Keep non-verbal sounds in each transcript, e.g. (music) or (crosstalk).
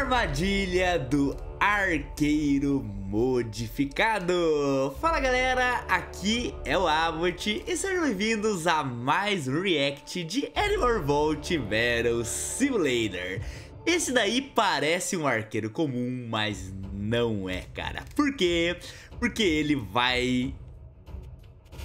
Armadilha do Arqueiro Modificado. Fala galera, aqui é o Abbott e sejam bem-vindos a mais um react de Animal Vault Battle Simulator. Esse daí parece um arqueiro comum, mas não é cara. Por quê? Porque ele vai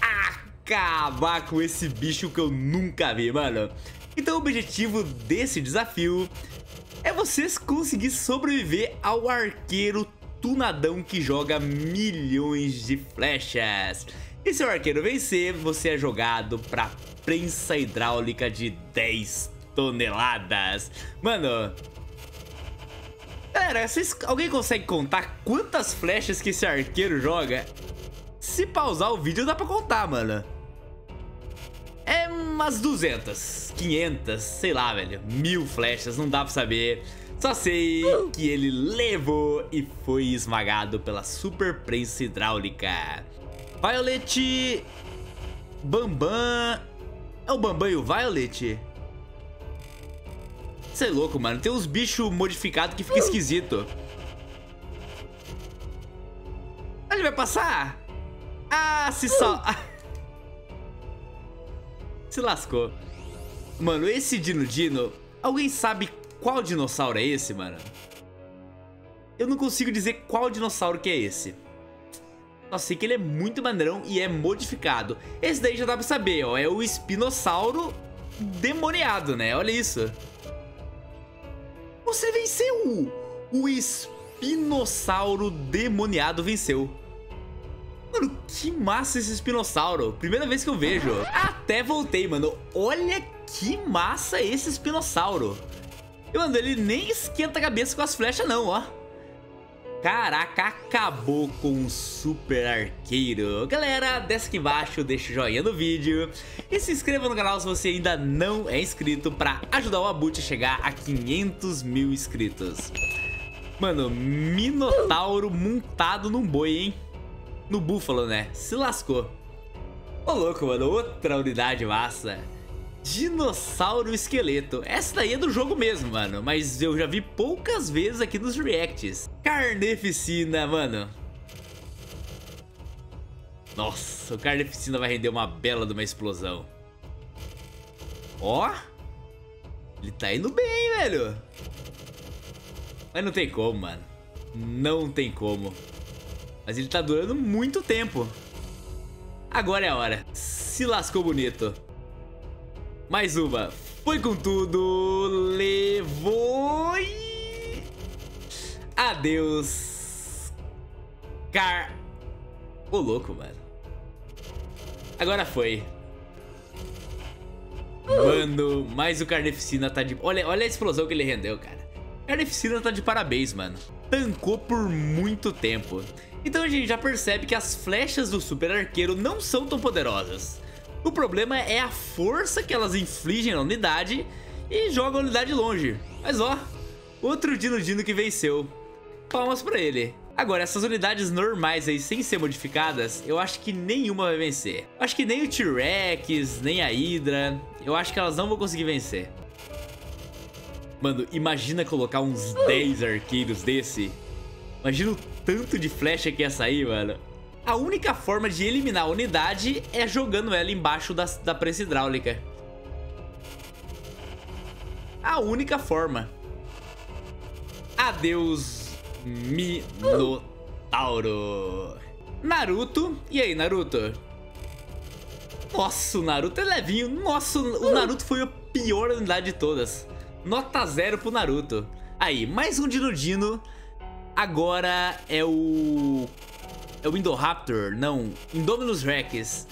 acabar com esse bicho que eu nunca vi, mano. Então o objetivo desse desafio é você conseguir sobreviver ao arqueiro tunadão que joga milhões de flechas. E se o arqueiro vencer, você é jogado pra prensa hidráulica de 10 toneladas. Mano... Galera, vocês, alguém consegue contar quantas flechas que esse arqueiro joga? Se pausar o vídeo dá pra contar, mano. É umas 200, 500, sei lá, velho. Mil flechas, não dá pra saber. Só sei que ele levou e foi esmagado pela super prensa hidráulica. Violet... Bambam... É o Bambam e o Violet? Você é louco, mano. Tem uns bichos modificados que fica esquisito. Ele vai passar? Ah, se só... se lascou. Mano, esse Dino Dino, alguém sabe qual dinossauro é esse, mano? Eu não consigo dizer qual dinossauro que é esse. Só sei que ele é muito maneirão e é modificado. Esse daí já dá pra saber, ó. É o espinossauro demoniado, né? Olha isso. Você venceu! O espinossauro demoniado venceu. Mano, que massa esse espinossauro. Primeira vez que eu vejo. Até voltei, mano. Olha que massa esse espinossauro. E, mano, ele nem esquenta a cabeça com as flechas, não, ó. Caraca, acabou com o super arqueiro. Galera, desce aqui embaixo, deixa o joinha no vídeo. E se inscreva no canal se você ainda não é inscrito pra ajudar o Abut a chegar a 500 mil inscritos. Mano, Minotauro montado num boi, hein? No búfalo, né? Se lascou. Ô louco, mano, outra unidade massa. Dinossauro esqueleto. Essa daí é do jogo mesmo, mano. Mas eu já vi poucas vezes aqui nos reacts. Carneficina, mano. Nossa, o Carneficina vai render uma bela de uma explosão. Ó. Ele tá indo bem, velho. Mas não tem como, mano. Não tem como. Mas ele tá durando muito tempo. Agora é a hora. Se lascou bonito. Mais uma. Foi com tudo. Levou. Adeus. Car... Ô, louco, mano. Agora foi. Mano, mas o Carneficina tá de... Olha, olha a explosão que ele rendeu, cara. Carneficina tá de parabéns, mano. Tancou por muito tempo. Então a gente já percebe que as flechas do super arqueiro não são tão poderosas. O problema é a força que elas infligem na unidade e jogam a unidade longe. Mas ó, outro Dino Dino que venceu. Palmas pra ele. Agora, essas unidades normais aí, sem ser modificadas, eu acho que nenhuma vai vencer. Acho que nem o T-Rex, nem a Hydra, eu acho que elas não vão conseguir vencer. Mano, imagina colocar uns 10 arqueiros desse. Imagina o tanto de flecha que ia sair, mano. A única forma de eliminar a unidade é jogando ela embaixo da, da prensa hidráulica. A única forma. Adeus, Minotauro. Naruto. E aí, Naruto? Nossa, o Naruto é levinho. Nossa, o Naruto foi a pior unidade de todas. Nota zero pro Naruto. Aí, mais um Dino Dino agora é o... É o Indoraptor, não, Indominus Rex.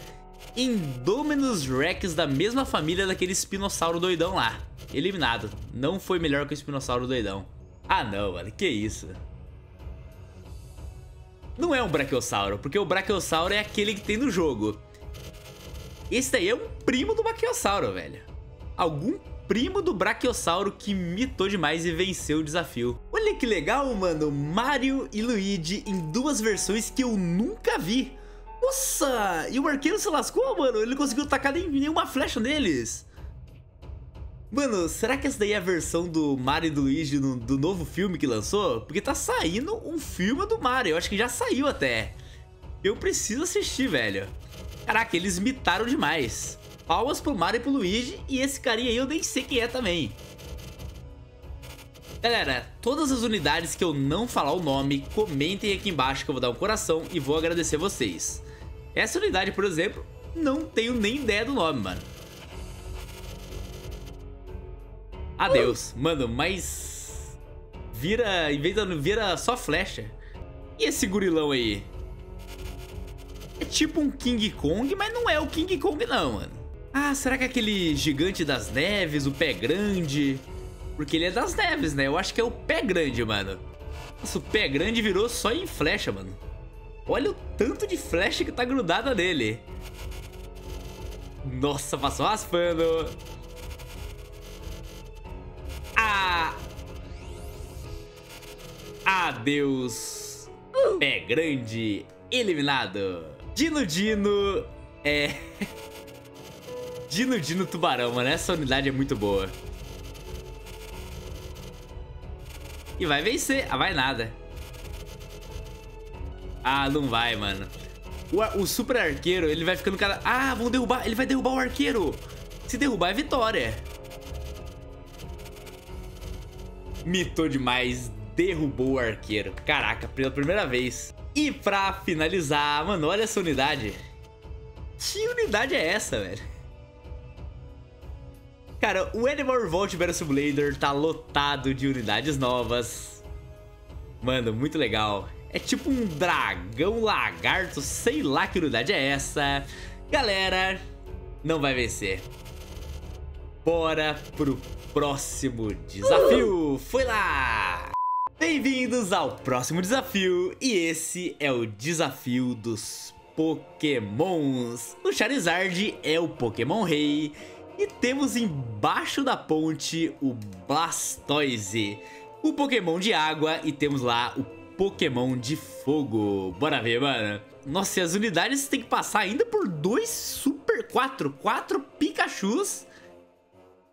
Indominus Rex da mesma família daquele espinossauro doidão lá. Eliminado. Não foi melhor que o espinossauro doidão. Ah não, mano, que isso. Não é um Brachiosauro, porque o Brachiosauro é aquele que tem no jogo. Esse daí é um primo do Brachiosauro, velho. Algum primo do Brachiosauro que mitou demais e venceu o desafio. Olha que legal, mano, Mario e Luigi em duas versões que eu nunca vi. Nossa, e o arqueiro se lascou, mano, ele conseguiu tacar nem nenhuma flecha neles. Mano, será que essa daí é a versão do Mario e do Luigi no, do novo filme que lançou? Porque tá saindo um filme do Mario, eu acho que já saiu até. Eu preciso assistir, velho. Caraca, eles imitaram demais. Palmas pro Mario e pro Luigi e esse carinha aí eu nem sei quem é também. Galera, todas as unidades que eu não falar o nome, comentem aqui embaixo que eu vou dar um coração e vou agradecer vocês. Essa unidade, por exemplo, não tenho nem ideia do nome, mano. Adeus. Mano, mas... Vira... Em vez de... Vira só flecha. E esse gurilão aí? É tipo um King Kong, mas não é o King Kong não, mano. Ah, será que é aquele gigante das neves, o pé grande? Porque ele é das neves, né? Eu acho que é o pé grande, mano. Nossa, o pé grande virou só em flecha, mano. Olha o tanto de flecha que tá grudada nele. Nossa, passou raspando. Ah! Adeus. Pé grande eliminado. Dino Dino é... (laughs) Dino Dino Tubarão, mano. Essa unidade é muito boa. E vai vencer. Ah, vai nada. Ah, não vai, mano. O, o super arqueiro, ele vai ficando cada... Ah, vão derrubar. Ele vai derrubar o arqueiro. Se derrubar é vitória. Mitou demais. Derrubou o arqueiro. Caraca, pela primeira vez. E pra finalizar, mano, olha essa unidade. Que unidade é essa, velho? Cara, o Animal Revolt Battle Simulator tá lotado de unidades novas. Mano, muito legal. É tipo um dragão lagarto, sei lá que unidade é essa. Galera, não vai vencer. Bora pro próximo desafio. Foi lá! Bem-vindos ao próximo desafio e esse é o desafio dos Pokémons. O Charizard é o Pokémon Rei e temos embaixo da ponte o Blastoise, o Pokémon de água, e temos lá o Pokémon de fogo. Bora ver, mano. Nossa, e as unidades tem que passar ainda por dois Super 4, quatro Pikachus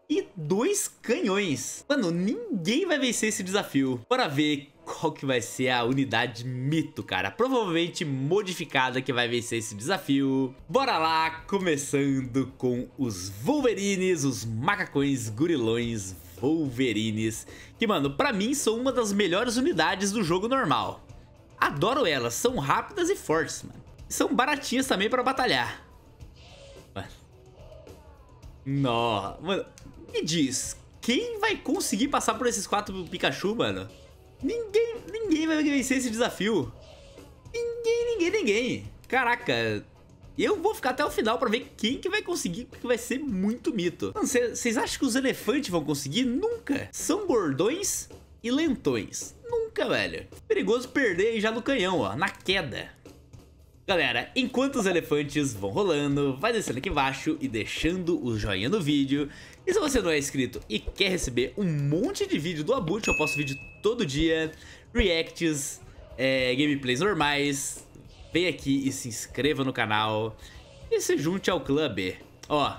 e dois canhões. Mano, ninguém vai vencer esse desafio. Bora ver qual que vai ser a unidade mito, cara. Provavelmente modificada que vai vencer esse desafio. Bora lá, começando com os Wolverines, os macacões gurilões Wolverines. Que, mano, pra mim são uma das melhores unidades do jogo normal. Adoro elas, são rápidas e fortes, mano. São baratinhas também pra batalhar. Mano. Nó. Mano, me diz, quem vai conseguir passar por esses quatro Pikachu, mano? Ninguém, ninguém vai vencer esse desafio. Ninguém, ninguém, ninguém. Caraca, eu vou ficar até o final pra ver quem que vai conseguir, porque vai ser muito mito. Vocês acham que os elefantes vão conseguir? Nunca. São bordões e lentões. Nunca, velho. Perigoso perder já no canhão, ó, na queda. Galera, enquanto os elefantes vão rolando, vai descendo aqui embaixo e deixando o joinha no vídeo. E se você não é inscrito e quer receber um monte de vídeo do Abut, eu posto vídeo todo dia, reacts, é, gameplays normais, vem aqui e se inscreva no canal e se junte ao clube. Ó,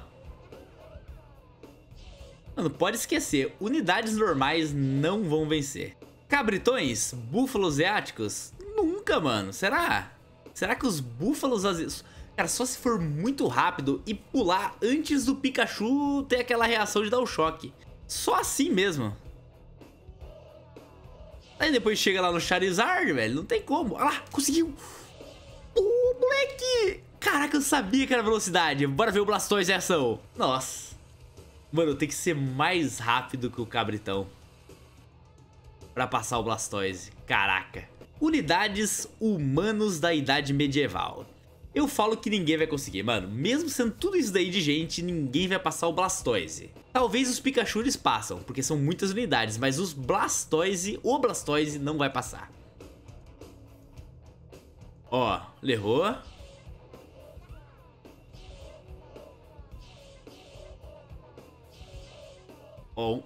Mano, pode esquecer, unidades normais não vão vencer. Cabritões, búfalos asiáticos? Nunca, mano. Será? Será que os búfalos asiáticos... Cara, só se for muito rápido e pular antes do Pikachu ter aquela reação de dar o choque. Só assim mesmo. Aí depois chega lá no Charizard, velho. Não tem como. Olha lá, conseguiu. Oh, moleque. Caraca, eu sabia que era velocidade. Bora ver o Blastoise em ação. Nossa. Mano, tem que ser mais rápido que o Cabritão. Pra passar o Blastoise. Caraca. Unidades humanos da Idade Medieval. Eu falo que ninguém vai conseguir, mano. Mesmo sendo tudo isso daí de gente, ninguém vai passar o Blastoise. Talvez os Pikachu eles passam, porque são muitas unidades, mas os Blastoise, o Blastoise não vai passar. Ó, lerrou. Ó,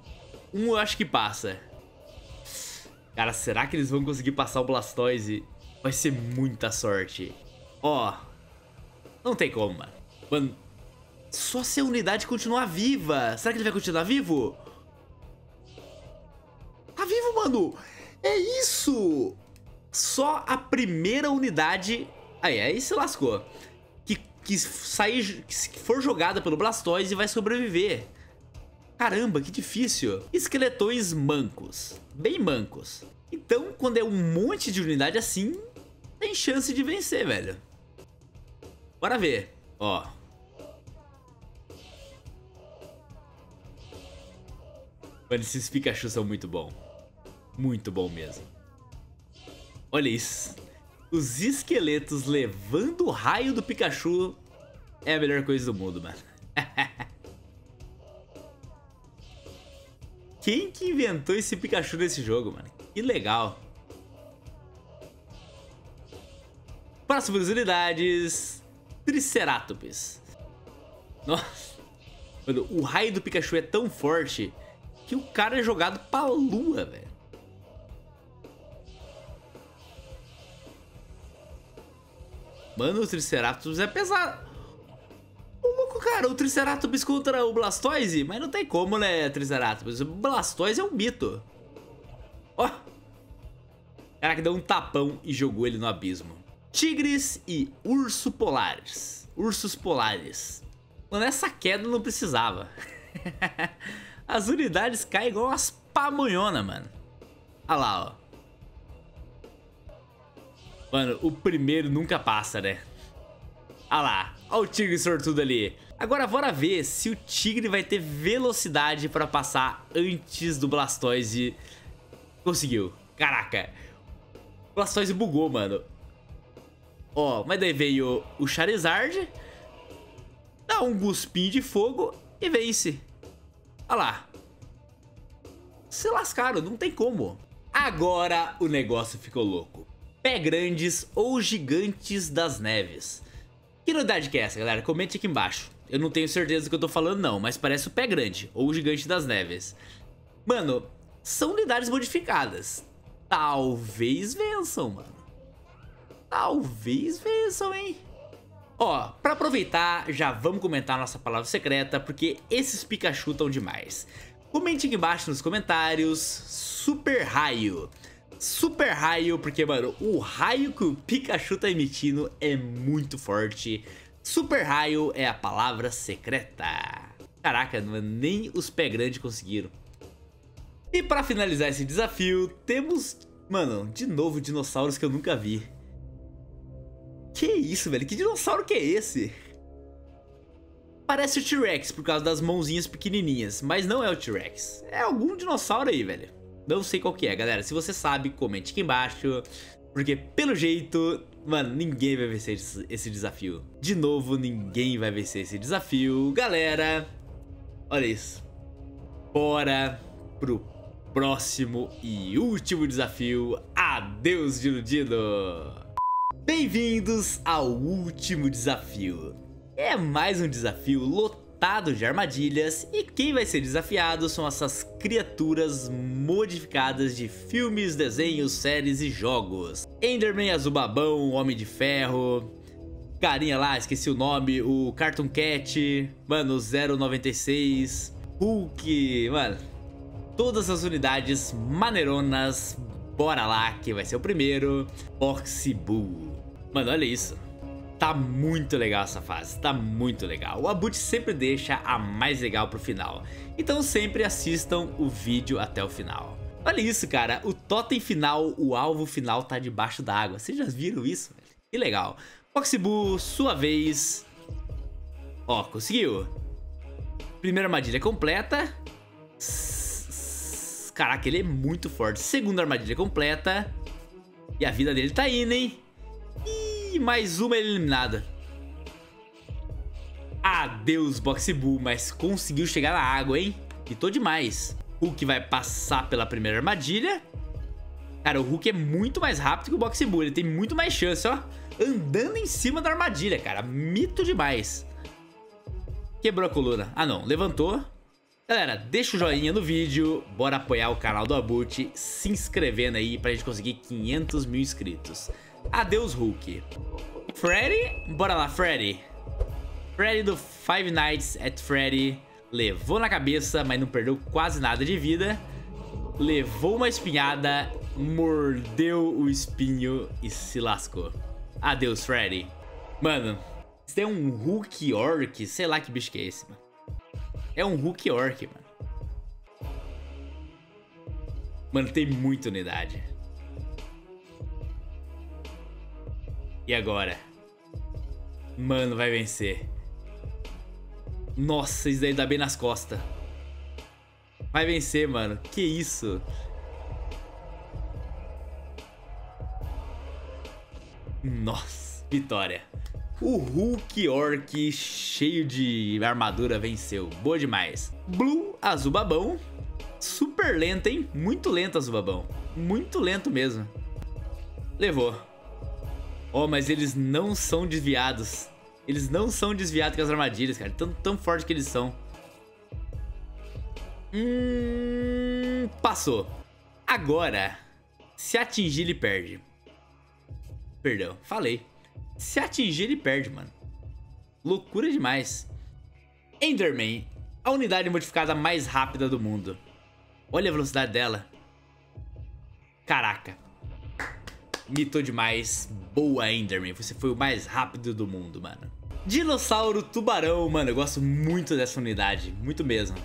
um eu acho que passa. Cara, será que eles vão conseguir passar o Blastoise? Vai ser muita sorte. Ó, não tem como, mano. Mano, Só se a unidade continuar viva. Será que ele vai continuar vivo? Tá vivo, mano. É isso. Só a primeira unidade... Aí, aí se lascou. Que, que, sair, que for jogada pelo Blastoise vai sobreviver. Caramba, que difícil. Esqueletões mancos. Bem mancos. Então, quando é um monte de unidade assim, tem chance de vencer, velho. Bora ver. Ó. Mano, esses Pikachu são muito bom. Muito bom mesmo. Olha isso. Os esqueletos levando o raio do Pikachu é a melhor coisa do mundo, mano. (laughs) inventou esse Pikachu nesse jogo, mano? Que legal. Próximas unidades. Triceratops. Nossa. Mano, o raio do Pikachu é tão forte que o cara é jogado pra lua, velho. Mano, o Triceratops é pesado. Cara, o Triceratops contra o Blastoise? Mas não tem como, né, Triceratops? O Blastoise é um mito. Ó. Caraca, deu um tapão e jogou ele no abismo. Tigres e urso polares. Ursos polares. Mano, essa queda não precisava. (laughs) As unidades caem igual umas pamonhona, mano. Olha lá, ó. Mano, o primeiro nunca passa, né? Olha lá. Olha o tigre sortudo ali. Agora, bora ver se o tigre vai ter velocidade pra passar antes do Blastoise. Conseguiu. Caraca. O Blastoise bugou, mano. Ó, mas daí veio o Charizard. Dá um guspinho de fogo e vence. Olha lá. Se lascaram, não tem como. Agora o negócio ficou louco. Pé grandes ou gigantes das neves. Que novidade que é essa, galera? Comente aqui embaixo. Eu não tenho certeza do que eu tô falando não, mas parece o pé grande ou o gigante das neves. Mano, são unidades modificadas. Talvez vençam, mano. Talvez vençam, hein? Ó, pra aproveitar, já vamos comentar nossa palavra secreta, porque esses Pikachu estão demais. Comente aqui embaixo nos comentários, Super Raio. Super Raio, porque, mano, o raio que o Pikachu tá emitindo é muito forte. Super Raio é a palavra secreta. Caraca, nem os pé grandes conseguiram. E pra finalizar esse desafio, temos, mano, de novo dinossauros que eu nunca vi. Que isso, velho? Que dinossauro que é esse? Parece o T-Rex por causa das mãozinhas pequenininhas, mas não é o T-Rex. É algum dinossauro aí, velho. Não sei qual que é, galera. Se você sabe, comente aqui embaixo. Porque, pelo jeito, mano, ninguém vai vencer esse desafio. De novo, ninguém vai vencer esse desafio. Galera, olha isso. Bora pro próximo e último desafio. Adeus, iludido! Bem-vindos ao último desafio. É mais um desafio lotado de armadilhas e quem vai ser desafiado são essas criaturas modificadas de filmes, desenhos, séries e jogos. Enderman, Azubabão, Homem de Ferro, carinha lá, esqueci o nome, o Cartoon Cat, mano, 096, Hulk, mano, todas as unidades maneironas, bora lá que vai ser o primeiro, Oxybull. Mano, olha isso. Tá muito legal essa fase, tá muito legal. O Abut sempre deixa a mais legal pro final. Então sempre assistam o vídeo até o final. Olha isso, cara. O totem final, o alvo final tá debaixo d'água. Vocês já viram isso? Que legal. Foxybu, sua vez. Ó, conseguiu. Primeira armadilha completa. Caraca, ele é muito forte. Segunda armadilha completa. E a vida dele tá indo, hein? Mais uma eliminada. Adeus, Boxy Bull, mas conseguiu chegar na água, hein? E tô demais. Hulk vai passar pela primeira armadilha. Cara, o Hulk é muito mais rápido que o Boxy Bull. Ele tem muito mais chance, ó. Andando em cima da armadilha, cara. Mito demais. Quebrou a coluna. Ah, não. Levantou. Galera, deixa o joinha no vídeo. Bora apoiar o canal do Abut. Se inscrevendo aí pra gente conseguir 500 mil inscritos. Adeus, Hulk. Freddy? Bora lá, Freddy. Freddy do Five Nights at Freddy levou na cabeça, mas não perdeu quase nada de vida. Levou uma espinhada, mordeu o espinho e se lascou. Adeus, Freddy. Mano, isso é um Hulk Orc, sei lá que bicho que é esse, mano. É um Hulk Orc, mano. Mano, tem muita unidade. E agora? Mano, vai vencer. Nossa, isso daí dá bem nas costas. Vai vencer, mano. Que isso? Nossa, vitória. O Hulk Orc cheio de armadura venceu. Boa demais. Blue, azul babão. Super lento, hein? Muito lento, azul babão. Muito lento mesmo. Levou. Oh, mas eles não são desviados. Eles não são desviados com as armadilhas, cara. Tão, tão forte que eles são. Hum, passou. Agora, se atingir, ele perde. Perdão, falei. Se atingir, ele perde, mano. Loucura demais. Enderman, a unidade modificada mais rápida do mundo. Olha a velocidade dela. Caraca. Mitou demais. Boa, Enderman. Você foi o mais rápido do mundo, mano. Dinossauro Tubarão. Mano, eu gosto muito dessa unidade. Muito mesmo.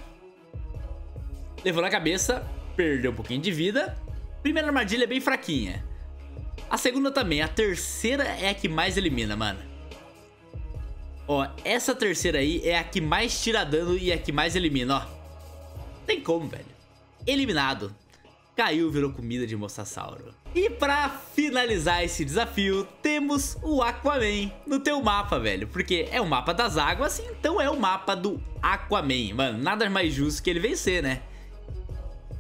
Levou na cabeça. Perdeu um pouquinho de vida. Primeira armadilha é bem fraquinha. A segunda também. A terceira é a que mais elimina, mano. Ó, essa terceira aí é a que mais tira dano e é a que mais elimina, ó. Tem como, velho. Eliminado caiu virou comida de mosasauro. E pra finalizar esse desafio, temos o Aquaman no teu mapa, velho. Porque é o mapa das águas, então é o mapa do Aquaman. Mano, nada mais justo que ele vencer, né?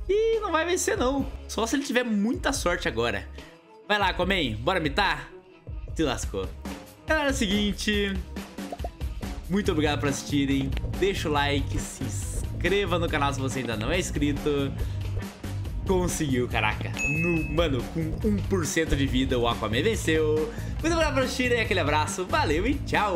E não vai vencer não, só se ele tiver muita sorte agora. Vai lá, Aquaman, bora mitar? Se lascou. Galera, é o seguinte... Muito obrigado por assistirem, deixa o like, se inscreva no canal se você ainda não é inscrito. Conseguiu, caraca. No, mano, com 1% de vida o Aquaman venceu. Muito obrigado por assistirem, aquele abraço, valeu e tchau!